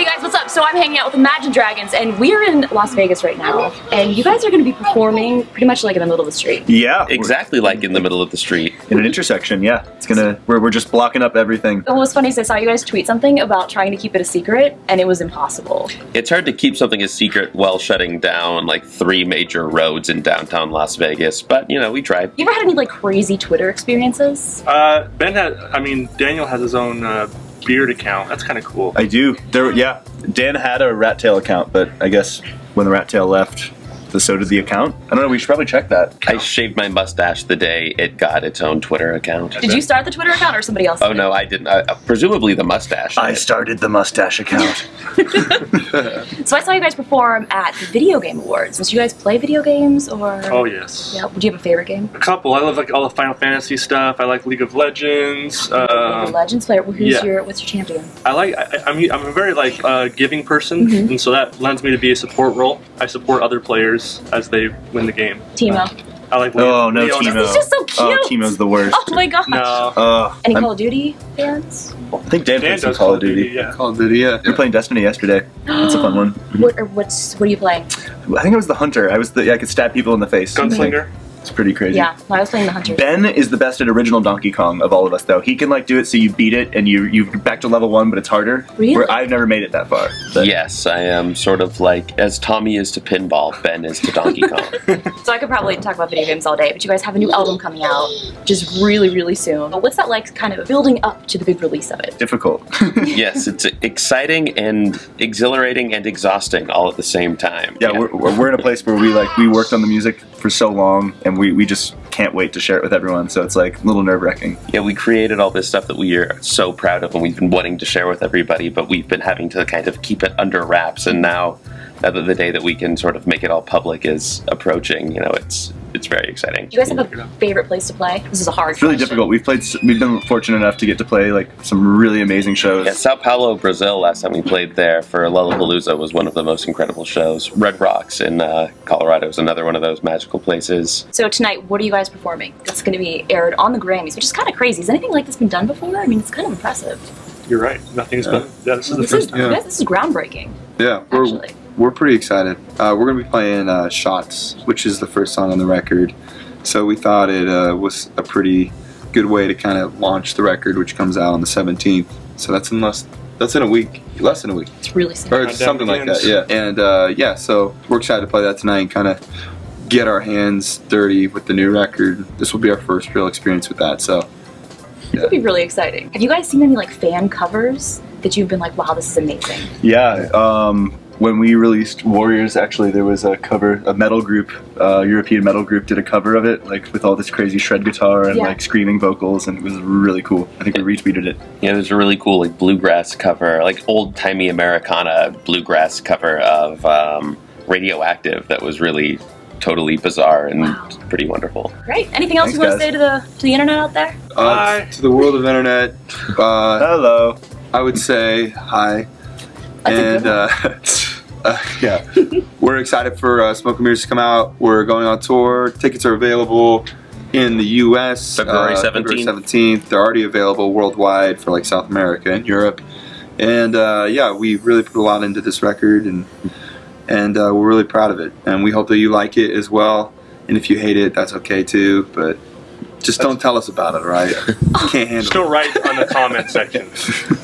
Hey guys, what's up? So I'm hanging out with Imagine Dragons, and we're in Las Vegas right now. And you guys are going to be performing pretty much like in the middle of the street. Yeah, Exactly like in the middle of the street. in an intersection. Yeah, it's gonna. We're, we're just blocking up everything. What was funny is I saw you guys tweet something about trying to keep it a secret, and it was impossible. It's hard to keep something a secret while shutting down like three major roads in downtown Las Vegas, but you know, we tried. You ever had any like crazy Twitter experiences? Uh, Ben had, I mean, Daniel has his own uh, beard account. That's kind of cool. I do. There. Yeah, Dan had a Rat Tail account, but I guess when the Rat Tail left, so did the account. I don't know. We should probably check that. I shaved my mustache the day it got its own Twitter account. Did you start the Twitter account or somebody else? Oh did? no, I didn't. Uh, presumably the mustache. I started the mustache account. So I saw you guys perform at the Video Game Awards. Did you guys play video games or? Oh yes. Yeah. Would you have a favorite game? A couple. I love like all the Final Fantasy stuff. I like League of Legends. the Um, Legends player. Who's yeah. your What's your champion? I like. I, I'm. I'm a very like uh, giving person, Mhm. and so that lends me to be a support role. I support other players as they win the game. Teemo. I like. Oh no, Leona. Teemo. He's just so cute. Oh, cute. Teemo's the worst. Oh my gosh. No. Uh, Any I'm- Call of Duty fans? I think Dan, Dan plays some does Call of Duty. Yeah. Call of Duty, yeah. We were playing Destiny yesterday. That's a fun one. What or what's what are you playing? I think I was the hunter. I was the. Yeah, I could stab people in the face. Gunslinger. It's pretty crazy. Yeah, no, I was playing the Hunters. Ben is the best at original Donkey Kong of all of us, though. He can like do it so you beat it and you you back to level one, but it's harder. Really? Where I've never made it that far. But Yes, I am sort of like as Tommy is to pinball, Ben is to Donkey Kong. So I could probably talk about video games all day, but you guys have a new album coming out just really, really soon. What's that like kind of building up to the big release of it? difficult. yes, it's exciting and exhilarating and exhausting all at the same time. yeah, We're, we're we're in a place where we like we worked on the music for so long, and we we just can't wait to share it with everyone. So it's like a little nerve wracking. Yeah, we created all this stuff that we are so proud of and we've been wanting to share with everybody, but we've been having to kind of keep it under wraps. And now, now that the day that we can sort of make it all public is approaching, you know, it's it's very exciting. Do you guys have a favorite place to play? This is a hard It's really question. difficult. We've played. We've been fortunate enough to get to play like some really amazing shows. Yeah, Sao Paulo, Brazil. Last time we played there for Lollapalooza was one of the most incredible shows. Red Rocks in uh, Colorado is another one of those magical places. So tonight, what are you guys performing? It's going to be aired on the Grammys, which is kind of crazy. Has anything like this been done before? I mean, it's kind of impressive. You're right. Nothing's been. Yeah, this is the This first is, time. Yeah. this is groundbreaking, Yeah, we're, actually. We're pretty excited. Uh, we're going to be playing uh, Shots, which is the first song on the record. So we thought it uh, was a pretty good way to kind of launch the record, which comes out on the 17th. So that's in less, that's in a week, less than a week, It's really sick. or Countdown something like that. Yeah, and uh, yeah, so we're excited to play that tonight and kind of get our hands dirty with the new record. This will be our first real experience with that. So It would be really exciting. Have you guys seen any like fan covers that you've been like, wow, this is amazing? Yeah, um, when we released Warriors, actually, there was a cover, a metal group, uh, European metal group, did a cover of it, like with all this crazy shred guitar and Yeah. like screaming vocals, and it was really cool. I think we retweeted it. Yeah, it was a really cool like bluegrass cover, like old timey Americana bluegrass cover of um, Radioactive that was really totally bizarre and Wow. pretty wonderful. Great. Anything else Thanks, you want to say to the to the internet out there? uh, Hi. to the world of internet, uh, Hello. I would say hi. That's a and good uh, uh, yeah, we're excited for uh, Smoke and Mirrors to come out. We're going on tour. Tickets are available in the U.S. February uh, 17th. 17th. They're already available worldwide for like South America and Europe. And uh, yeah, we really put a lot into this record, and and uh, we're really proud of it. And we hope that you like it as well. And if you hate it, that's okay too. But just don't tell us about it, all right? You can't handle Still right on the comment section.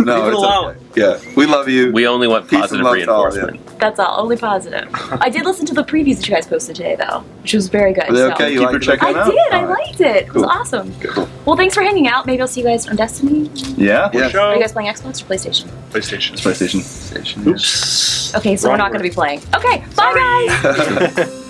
No, leave it it's alone. okay. Yeah, we love you. We only want Peace positive love to all, reinforcement. That's all. Only positive. I did listen to the previews that you guys posted today, though, which was very good. Are they so- okay? You Keep like her it? checking I them out. did. I All right. liked it. It was Cool. awesome. Cool. Well, thanks for hanging out. Maybe I'll see you guys on Destiny. Yeah. For Yeah. Are you guys playing Xbox or PlayStation? PlayStation. It's PlayStation. Station. Oops. Okay, so we're not going to be playing. Okay, bye guys.